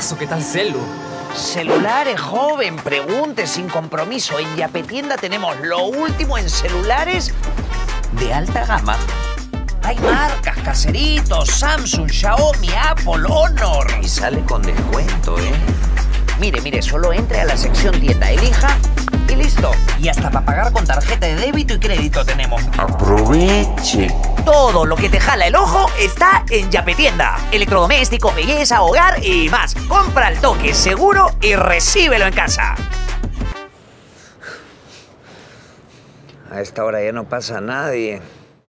Aso, ¿qué tal celu? Celulares, joven, pregunte sin compromiso. En Yapetienda tenemos lo último en celulares de alta gama. Hay marcas, caseritos, Samsung, Xiaomi, Apple, Honor. Y sale con descuento, ¿eh? Mire, mire, solo entre a la sección tienda, elija y listo. Y hasta para pagar con tarjeta de débito y crédito tenemos. Aproveche. Todo lo que te jala el ojo está en Yapetienda. Electrodoméstico, belleza, hogar y más. Compra el toque seguro y recíbelo en casa. A esta hora ya no pasa nadie.